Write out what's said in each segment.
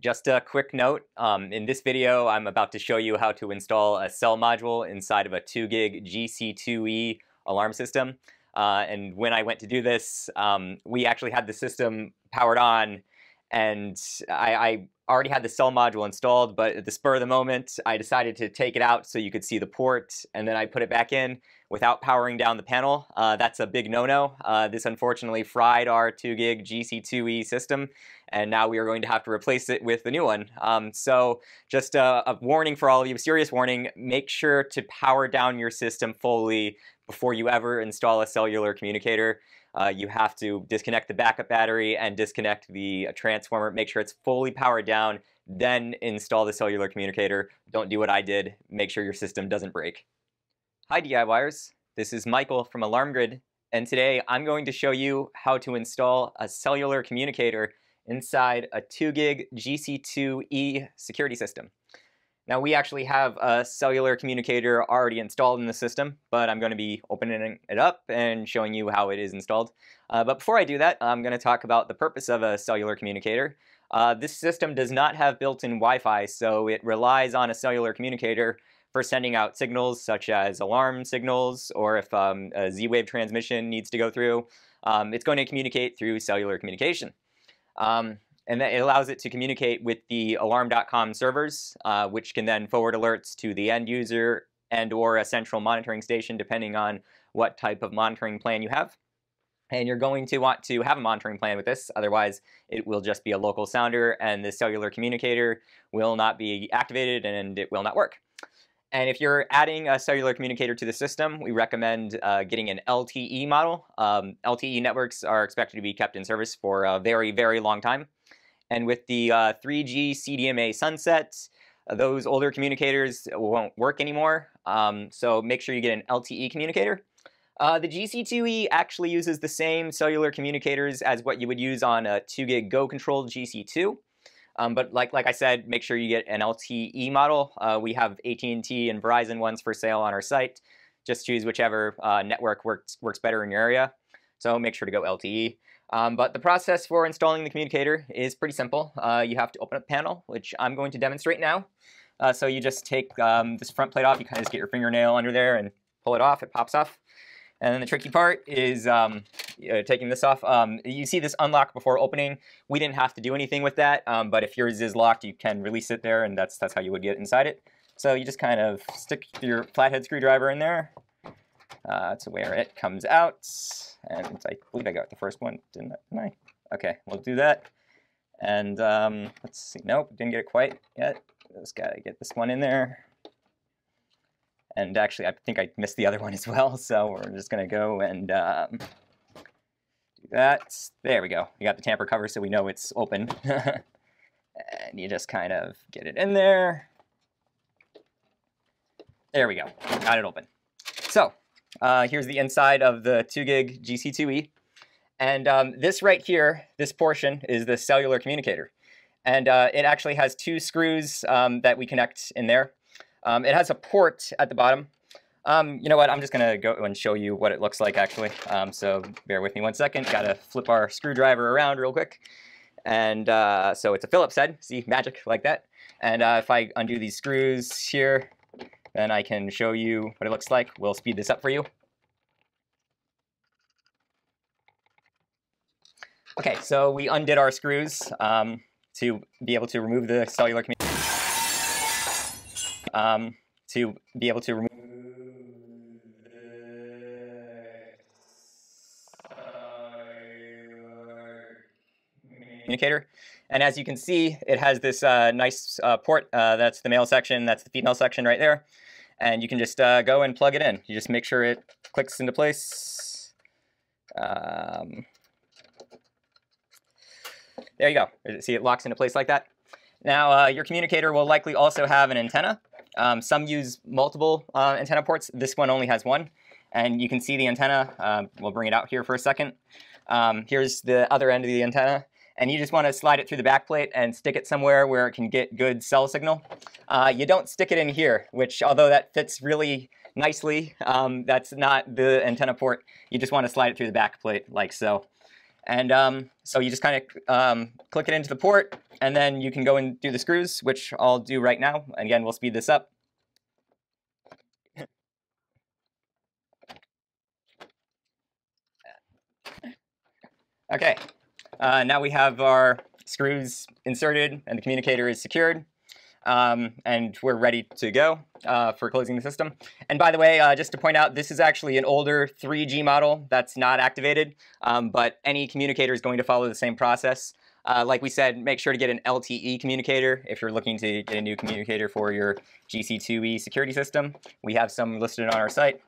just a quick note, um, in this video I'm about to show you how to install a cell module inside of a 2 gig GC2E alarm system. Uh, and when I went to do this, um, we actually had the system powered on and I, I, already had the cell module installed, but at the spur of the moment, I decided to take it out so you could see the port, and then I put it back in without powering down the panel. Uh, that's a big no-no. Uh, this unfortunately fried our 2 gig GC2E system, and now we are going to have to replace it with the new one. Um, so just a, a warning for all of you, serious warning, make sure to power down your system fully before you ever install a cellular communicator. Uh, you have to disconnect the backup battery and disconnect the uh, transformer. Make sure it's fully powered down, then install the cellular communicator. Don't do what I did. Make sure your system doesn't break. Hi DIYers, this is Michael from AlarmGrid, and today I'm going to show you how to install a cellular communicator inside a 2 gig GC2E security system. Now we actually have a cellular communicator already installed in the system, but I'm going to be opening it up and showing you how it is installed. Uh, but before I do that, I'm going to talk about the purpose of a cellular communicator. Uh, this system does not have built-in Wi-Fi, so it relies on a cellular communicator for sending out signals such as alarm signals, or if um, a Z-wave transmission needs to go through, um, it's going to communicate through cellular communication. Um, and it allows it to communicate with the alarm.com servers, uh, which can then forward alerts to the end user and or a central monitoring station, depending on what type of monitoring plan you have. And you're going to want to have a monitoring plan with this, otherwise it will just be a local sounder and the cellular communicator will not be activated and it will not work. And if you're adding a cellular communicator to the system, we recommend uh, getting an LTE model. Um, LTE networks are expected to be kept in service for a very, very long time. And with the uh, 3G CDMA sunsets, uh, those older communicators won't work anymore. Um, so make sure you get an LTE communicator. Uh, the GC2E actually uses the same cellular communicators as what you would use on a 2 gig Go controlled GC2. Um, but like, like I said, make sure you get an LTE model. Uh, we have AT&T and Verizon ones for sale on our site. Just choose whichever uh, network works, works better in your area. So make sure to go LTE. Um, but the process for installing the communicator is pretty simple. Uh, you have to open up panel, which I'm going to demonstrate now. Uh, so you just take um, this front plate off, you kind of just get your fingernail under there and pull it off, it pops off. And then the tricky part is um, uh, taking this off. Um, you see this unlock before opening. We didn't have to do anything with that, um, but if yours is locked, you can release it there, and that's, that's how you would get inside it. So you just kind of stick your flathead screwdriver in there. Uh, to where it comes out. And I believe I got the first one, didn't I? Okay, we'll do that. And um, let's see, nope, didn't get it quite yet. Just gotta get this one in there. And actually, I think I missed the other one as well, so we're just gonna go and um, that. There we go. We got the tamper cover so we know it's open. and you just kind of get it in there. There we go, got it open. So, uh, here's the inside of the 2 gig GC2E. And um, this right here, this portion, is the cellular communicator. And uh, it actually has two screws um, that we connect in there. Um, it has a port at the bottom. Um, you know what, I'm just to go and show you what it looks like actually. Um, so bear with me one second. Got to flip our screwdriver around real quick. And uh, so it's a Phillips head, see, magic like that. And uh, if I undo these screws here, then I can show you what it looks like. We'll speed this up for you. Okay, so we undid our screws um, to be able to remove the cellular communication. Um, to be able to remove communicator. And as you can see, it has this uh, nice uh, port. Uh, that's the male section. That's the female section right there. And you can just uh, go and plug it in. You just make sure it clicks into place. Um, there you go. See, it locks into place like that. Now, uh, your communicator will likely also have an antenna. Um, some use multiple uh, antenna ports. This one only has one. And you can see the antenna. We'll bring it out here for a second. Um, here's the other end of the antenna and you just want to slide it through the backplate and stick it somewhere where it can get good cell signal. Uh, you don't stick it in here, which although that fits really nicely, um, that's not the antenna port. You just want to slide it through the backplate like so. And um, so you just kind of um, click it into the port, and then you can go and do the screws, which I'll do right now. And again, we'll speed this up. Okay, uh, now we have our screws inserted and the communicator is secured. Um, and we're ready to go uh, for closing the system. And by the way, uh, just to point out, this is actually an older 3G model that's not activated, um, but any communicator is going to follow the same process. Uh, like we said, make sure to get an LTE communicator if you're looking to get a new communicator for your GC2E security system. We have some listed on our site.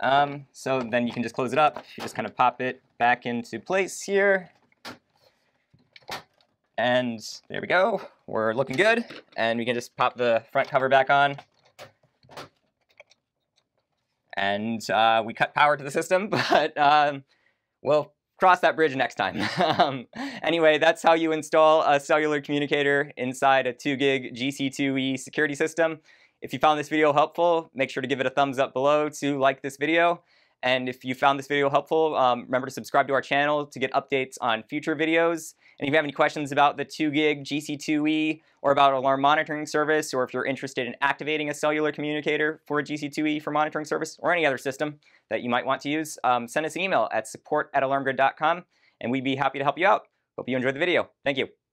Um, so then you can just close it up. You just kind of pop it back into place here. And there we go. We're looking good. And we can just pop the front cover back on. And uh, we cut power to the system, but um, we'll cross that bridge next time. um, anyway, that's how you install a cellular communicator inside a 2 gig GC2E security system. If you found this video helpful, make sure to give it a thumbs up below to like this video. And if you found this video helpful, um, remember to subscribe to our channel to get updates on future videos. And if you have any questions about the 2 gig GC2E or about alarm monitoring service, or if you're interested in activating a cellular communicator for a GC2E for monitoring service, or any other system that you might want to use, um, send us an email at support at alarmgrid.com and we'd be happy to help you out. Hope you enjoyed the video. Thank you.